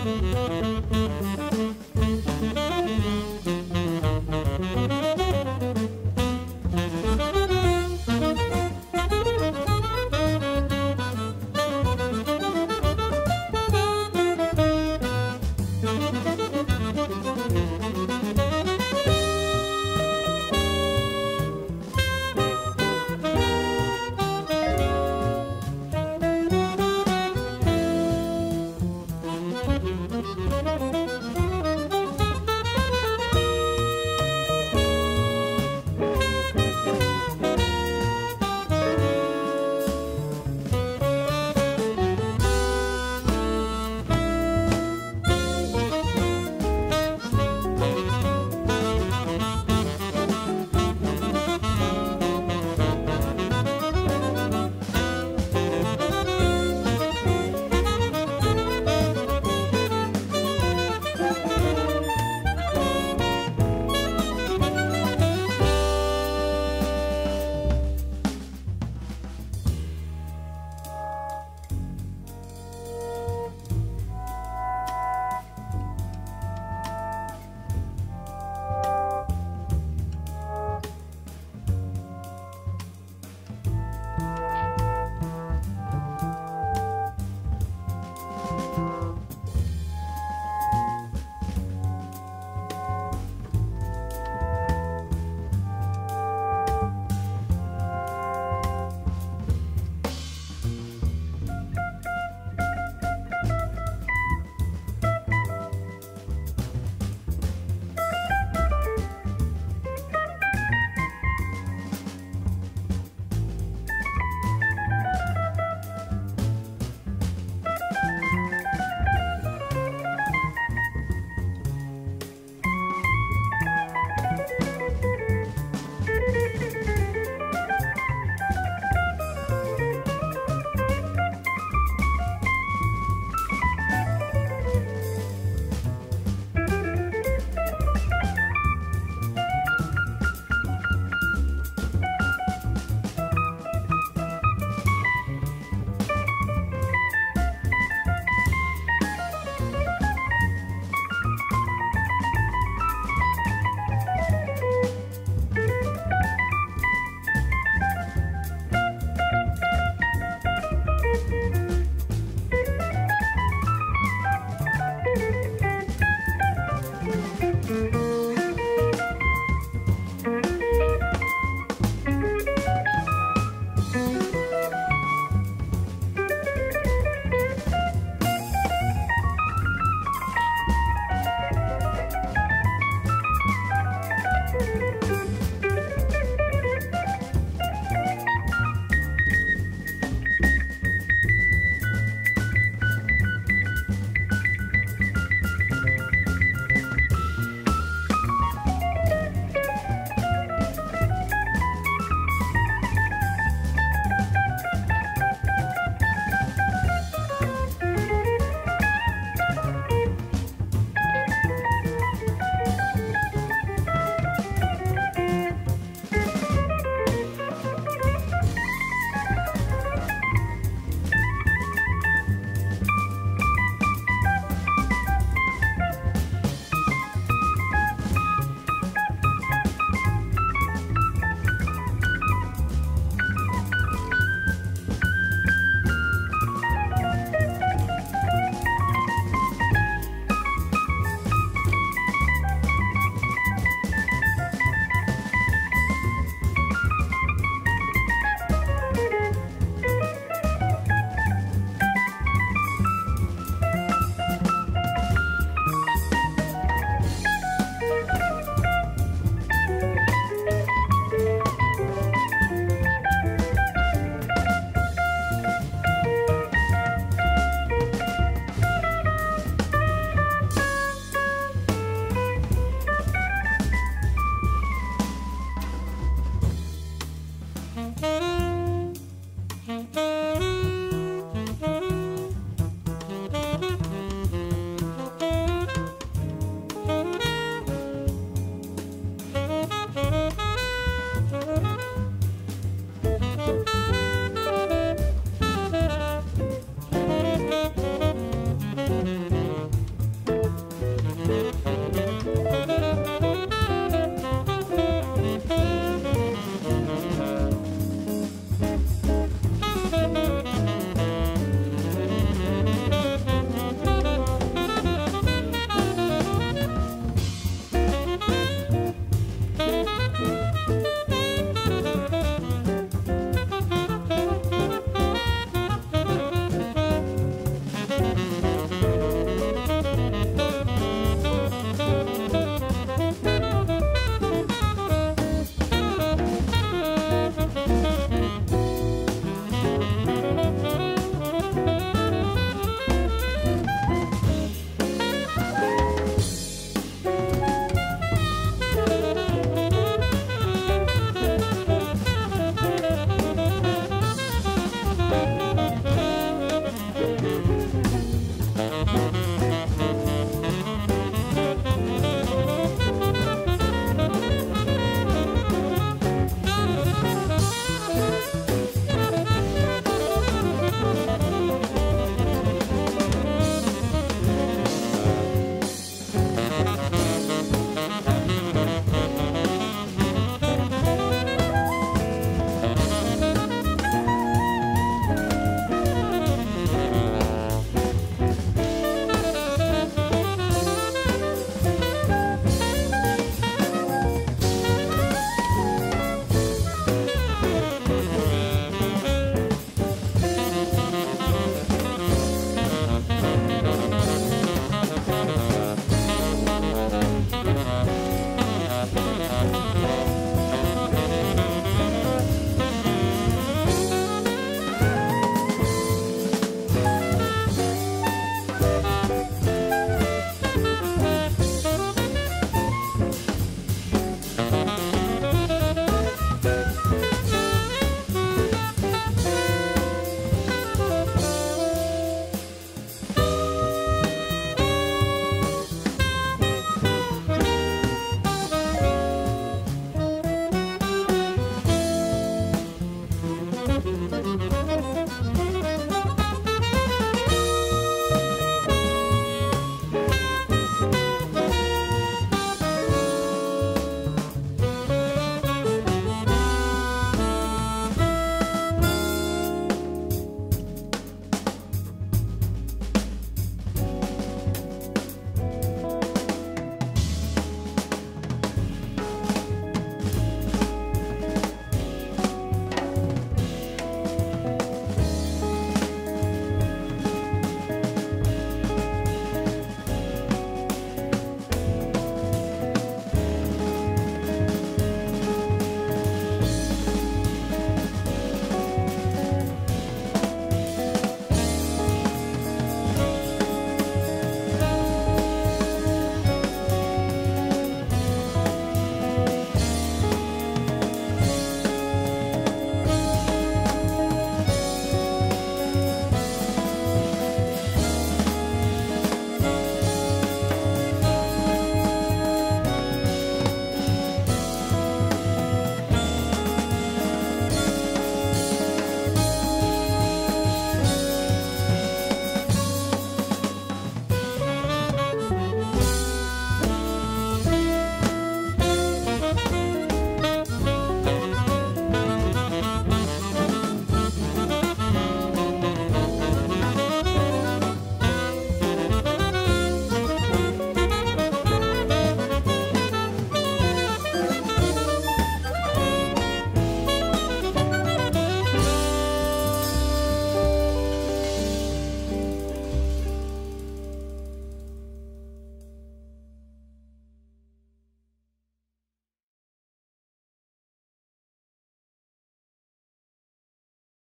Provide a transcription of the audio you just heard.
Mm-hmm. Bye.